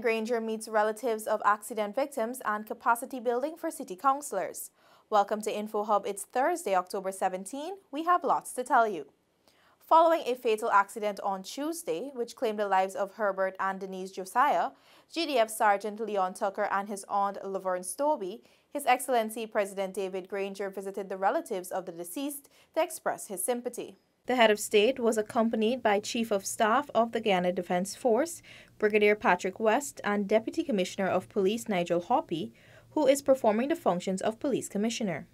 Granger meets relatives of accident victims and capacity building for city councillors. Welcome to InfoHub. It's Thursday, October 17. We have lots to tell you. Following a fatal accident on Tuesday, which claimed the lives of Herbert and Denise Josiah, GDF Sergeant Leon Tucker and his aunt Laverne Stobie, His Excellency President David Granger visited the relatives of the deceased to express his sympathy. The head of state was accompanied by Chief of Staff of the Guyana Defense Force, Brigadier Patrick West, and Deputy Commissioner of Police Nigel Hoppie, who is performing the functions of Police Commissioner.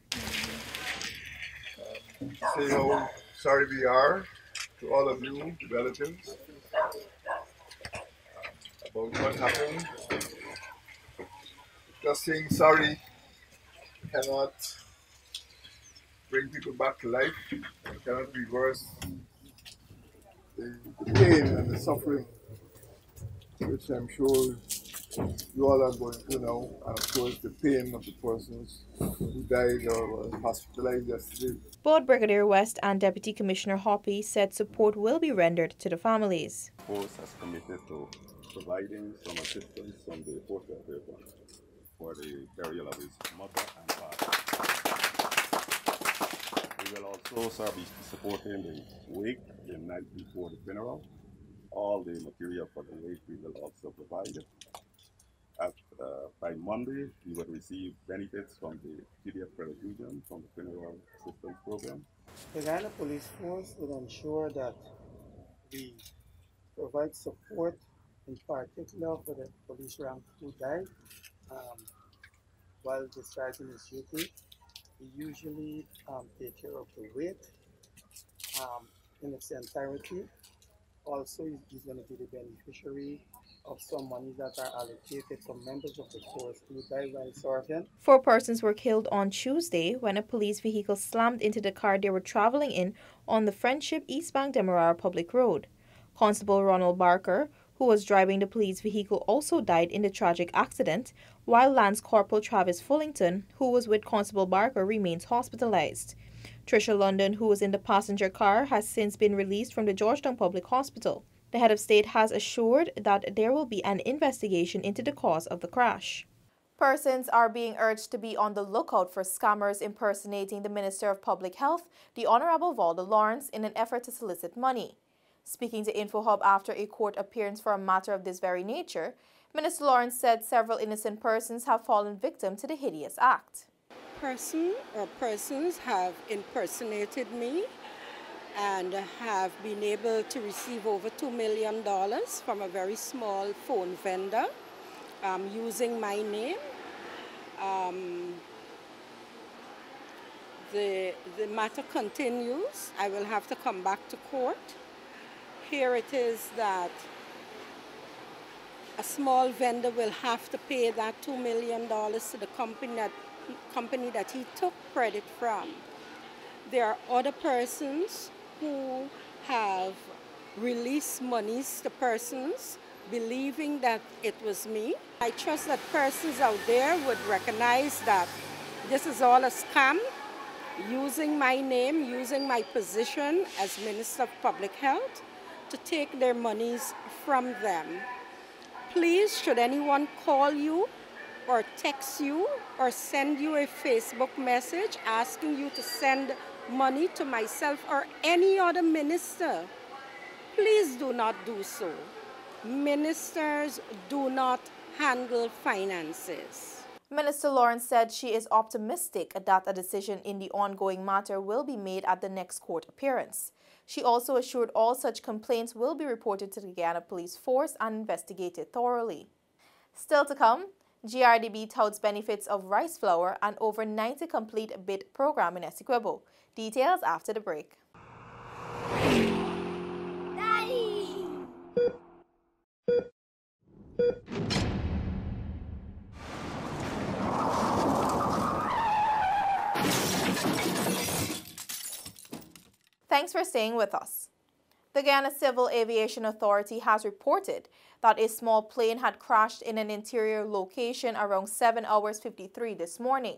Say how sorry we are to all of you, relatives, about what happened. Just saying sorry cannot bring people back to life, cannot reverse the, the pain and the suffering, which I'm sure you all are going through now, and of course the pain of the persons who died or were hospitalized yesterday. Both Brigadier West and Deputy Commissioner Hoppie said support will be rendered to the families. The Force has committed to providing some assistance from the Port of Airport for the burial of his mother and father. We will also be supporting the wake the night before the funeral. All the material for the wake we will also provide. At, uh, by Monday, we will receive benefits from the GDF Credit Union from the funeral assistance program. The Guyana Police Force will ensure that we provide support, in particular for the police rank who died um, while discharging his duty. Usually um, take care of the weight um, in its entirety. Also, he's- going to be the beneficiary of some money that are allocated from members of the force who died. Four persons were killed on Tuesday when a police vehicle slammed into the car they were traveling in on the Friendship Eastbank Demerara Public Road. Constable Ronald Barker, who was driving the police vehicle, also died in the tragic accident, while Lance Corporal Travis Fullington, who was with Constable Barker, remains hospitalized. Trisha London, who was in the passenger car, has since been released from the Georgetown Public Hospital. The head of state has assured that there will be an investigation into the cause of the crash. Persons are being urged to be on the lookout for scammers impersonating the Minister of Public Health, the Honorable Volda Lawrence, in an effort to solicit money. Speaking to InfoHub after a court appearance for a matter of this very nature, Minister Lawrence said several innocent persons have fallen victim to the hideous act. person or persons have impersonated me and have been able to receive over $2 million from a very small phone vendor um, using my name. Um, the, the matter continues. I will have to come back to court. Here it is that a small vendor will have to pay that $2 million to the company that, company that he took credit from. There are other persons who have released monies to persons believing that it was me. I trust that persons out there would recognize that this is all a scam using my name, using my position as Minister of Public Health to take their monies from them. Please, should anyone call you or text you or send you a Facebook message asking you to send money to myself or any other minister, please do not do so. Ministers do not handle finances. Minister Lawrence said she is optimistic that a decision in the ongoing matter will be made at the next court appearance. She also assured all such complaints will be reported to the Guyana Police Force and investigated thoroughly. Still to come, GRDB touts benefits of rice flour and over 90 complete BIT program in Essequibo. Details after the break. Thanks for staying with us. The Guyana Civil Aviation Authority has reported that a small plane had crashed in an interior location around 7 hours 53 this morning.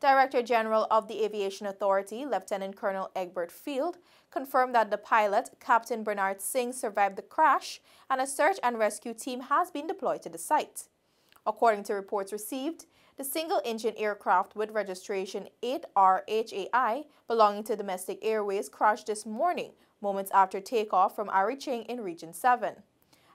Director General of the Aviation Authority, Lieutenant Colonel Egbert Field, confirmed that the pilot, Captain Bernard Singh, survived the crash and a search and rescue team has been deployed to the site. According to reports received, the single-engine aircraft with registration 8RHAI belonging to Domestic Airways crashed this morning, moments after takeoff from Ariching in Region 7.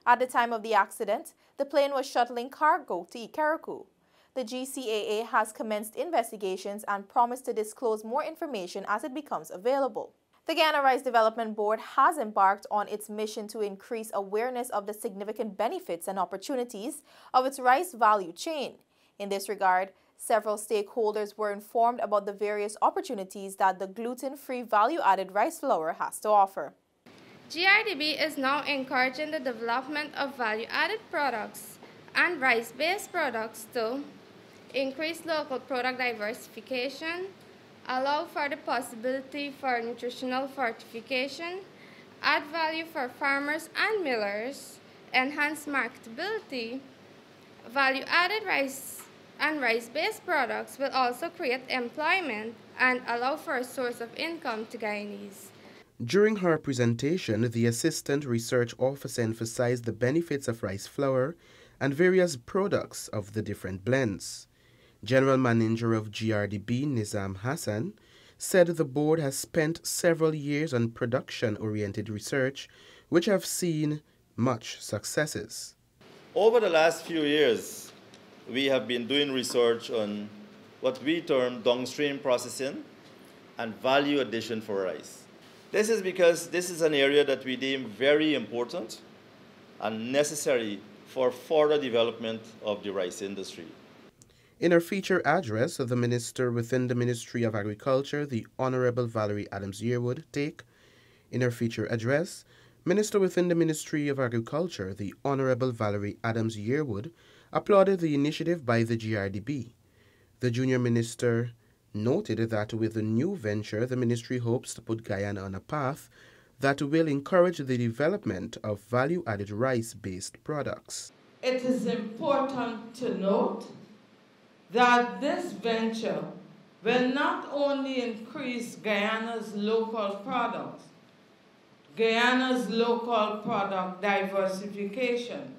At the time of the accident, the plane was shuttling cargo to Ikaraku. The GCAA has commenced investigations and promised to disclose more information as it becomes available. The Guyana Rice Development Board has embarked on its mission to increase awareness of the significant benefits and opportunities of its rice value chain. In this regard, several stakeholders were informed about the various opportunities that the gluten-free value-added rice flour has to offer. GRDB is now encouraging the development of value-added products and rice-based products to increase local product diversification, allow for the possibility for nutritional fortification, add value for farmers and millers, enhance marketability. Value-added rice and rice-based products will also create employment and allow for a source of income to Guyanese. During her presentation, the Assistant Research Officer emphasized the benefits of rice flour and various products of the different blends. General Manager of GRDB, Nizam Hassan, said the board has spent several years on production-oriented research which have seen much successes. Over the last few years, we have been doing research on what we term downstream processing and value addition for rice. This is because this is an area that we deem very important and necessary for further development of the rice industry. In her feature address, the minister within the Ministry of Agriculture, the Honorable Valerie Adams Yearwood, take. In her feature address, Minister within the Ministry of Agriculture, the Honorable Valerie Adams Yearwood, applauded the initiative by the GRDB. The junior minister noted that with the new venture, the ministry hopes to put Guyana on a path that will encourage the development of value added rice based products. It is important to note that this venture will not only increase Guyana's local products, Guyana's local product diversification,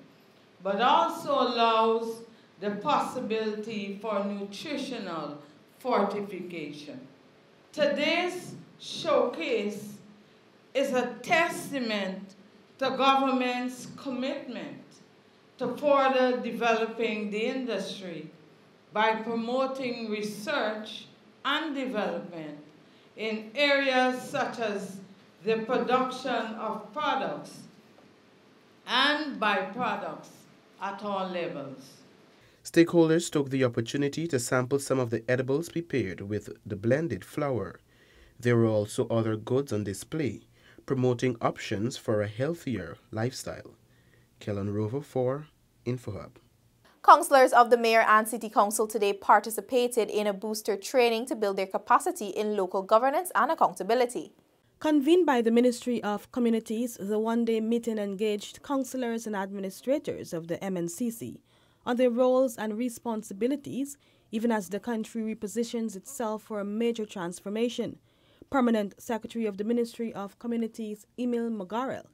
but also allows the possibility for nutritional fortification. Today's showcase is a testament to government's commitment to further developing the industry by promoting research and development in areas such as the production of products and byproducts at all levels. Stakeholders took the opportunity to sample some of the edibles prepared with the blended flour. There were also other goods on display, promoting options for a healthier lifestyle. Kellen Rover for InfoHub. Councillors of the Mayor and City Council today participated in a booster training to build their capacity in local governance and accountability. Convened by the Ministry of Communities, the one-day meeting engaged councillors and administrators of the M&CC on their roles and responsibilities even as the country repositions itself for a major transformation. Permanent Secretary of the Ministry of Communities, Emil McGarrell,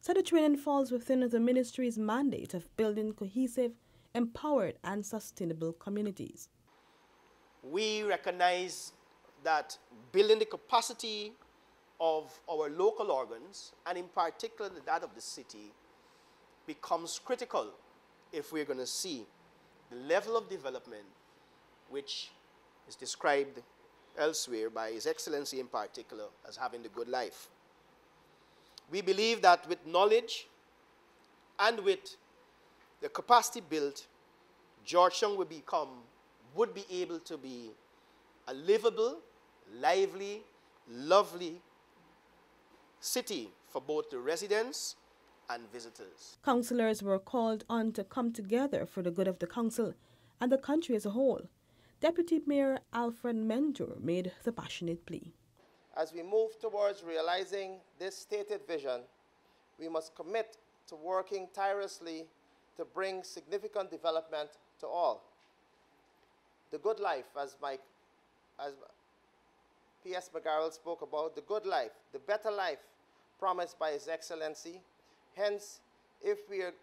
said the training falls within the ministry's mandate of building cohesive, empowered, and sustainable communities. We recognize that building the capacity of our local organs, and in particular that of the city, becomes critical if we're going to see the level of development which is described elsewhere by His Excellency in particular as having the good life. We believe that with knowledge and with the capacity built, Georgetown would become, would be able to be a livable, lively, lovely city for both the residents and visitors. Councillors were called on to come together for the good of the council and the country as a whole. Deputy Mayor Alfred Mentore made the passionate plea. As we move towards realizing this stated vision, we must commit to working tirelessly to bring significant development to all. The good life, as my as P.S. McGarrell spoke about, the good life, the better life promised by His Excellency. Hence, if we are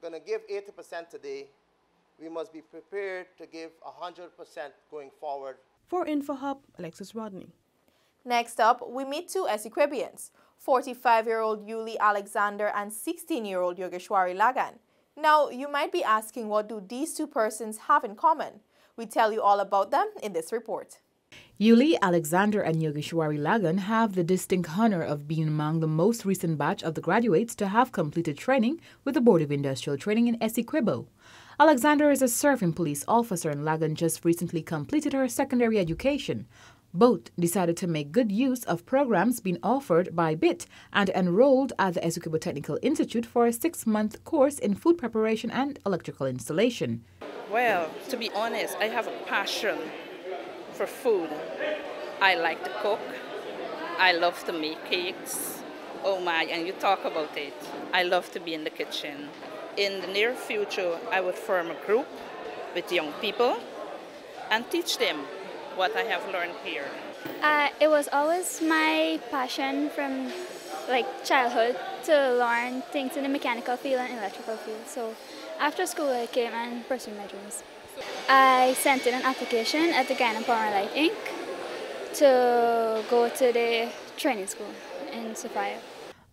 going to give 80% today, we must be prepared to give 100% going forward. For InfoHub, Alexis Rodney. Next up, we meet two Essequibians, 45-year-old Yuli Alexander and 16-year-old Yogeshwari Lagan. Now, you might be asking what do these two persons have in common? We tell you all about them in this report. Yuli Alexander and Yogeshwari Lagan have the distinct honor of being among the most recent batch of the graduates to have completed training with the Board of Industrial Training in Essequibo. Alexander is a serving police officer and Lagan just recently completed her secondary education. Both decided to make good use of programs being offered by BIT and enrolled at the Essequibo Technical Institute for a six-month course in food preparation and electrical installation. Well, to be honest, I have a passion for food. I like to cook. I love to make cakes. Oh my, and you talk about it. I love to be in the kitchen. In the near future, I would form a group with young people and teach them what I have learned here? Uh, it was always my passion from like childhood to learn things in the mechanical field and electrical field. So after school I came and pursued my dreams. I sent in an application at the Guyana Power Light Inc. to go to the training school in Sophia.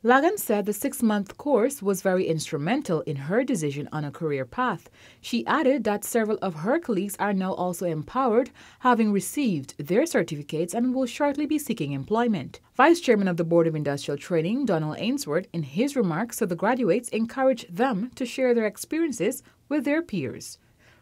Lagan said the six month course was very instrumental in her decision on a career path. She added that several of her colleagues are now also empowered, having received their certificates and will shortly be seeking employment. Vice Chairman of the Board of Industrial Training, Donald Ainsworth, in his remarks to the graduates, encouraged them to share their experiences with their peers.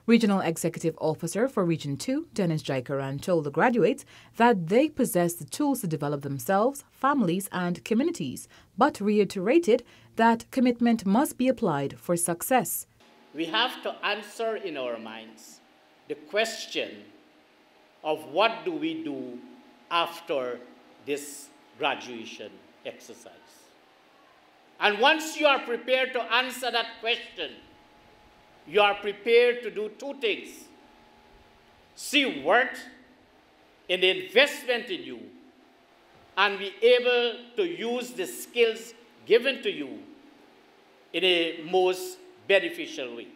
Regional Executive Officer for Region 2, Dennis Jaikaran, told the graduates that they possess the tools to develop themselves, families, and communities, but reiterated that commitment must be applied for success. We have to answer in our minds the question of what do we do after this graduation exercise. And once you are prepared to answer that question, you are prepared to do two things see worth in the investment in you and be able to use the skills given to you in a most beneficial way.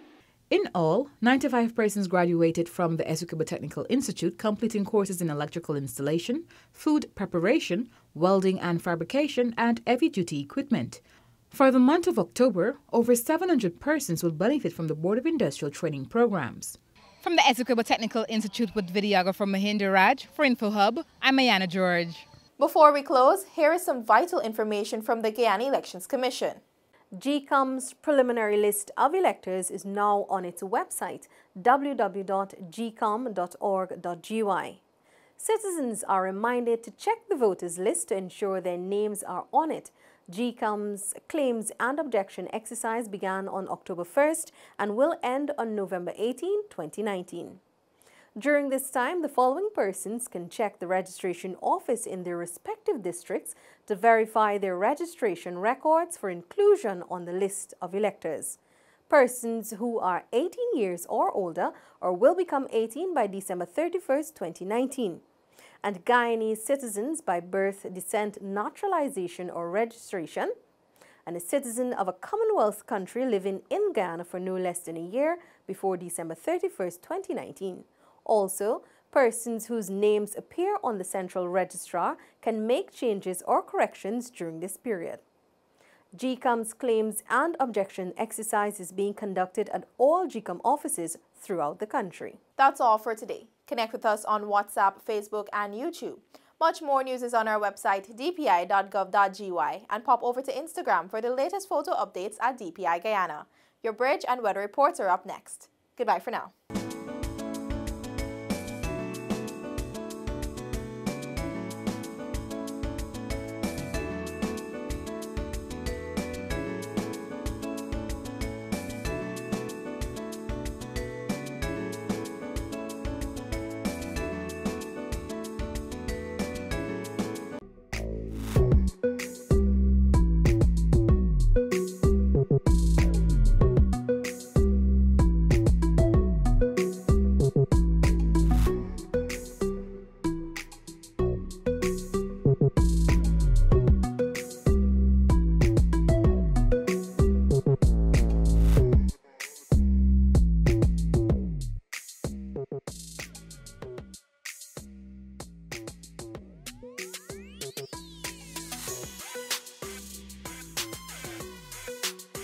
In all, 95 persons graduated from the Essequibo Technical Institute, completing courses in electrical installation, food preparation, welding and fabrication, and heavy duty equipment. For the month of October, over 700 persons will benefit from the Board of Industrial Training programs. From the Essequibo Technical Institute with videographer Mahinder Raj, for InfoHub, I'm Ayana George. Before we close, here is some vital information from the Guyana Elections Commission. GECOM's preliminary list of electors is now on its website, www.gecom.org.gy. Citizens are reminded to check the voters list to ensure their names are on it GECOM's claims and objection exercise began on October 1st and will end on November 18, 2019. During this time, the following persons can check the registration office in their respective districts to verify their registration records for inclusion on the list of electors. Persons who are 18 years or older or will become 18 by December 31, 2019 and Guyanese citizens by birth, descent, naturalization, or registration, and a citizen of a Commonwealth country living in Guyana for no less than a year before December 31, 2019. Also, persons whose names appear on the Central Registrar can make changes or corrections during this period. GECOM's claims and objection exercise is being conducted at all GCOM offices throughout the country. That's all for today. Connect with us on WhatsApp, Facebook, and YouTube. Much more news is on our website, dpi.gov.gy, and pop over to Instagram for the latest photo updates at DPI Guyana. Your bridge and weather reports are up next. Goodbye for now.